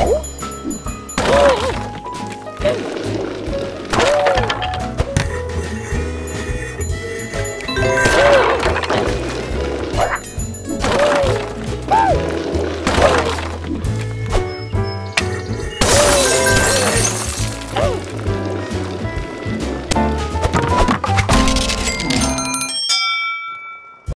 Oh!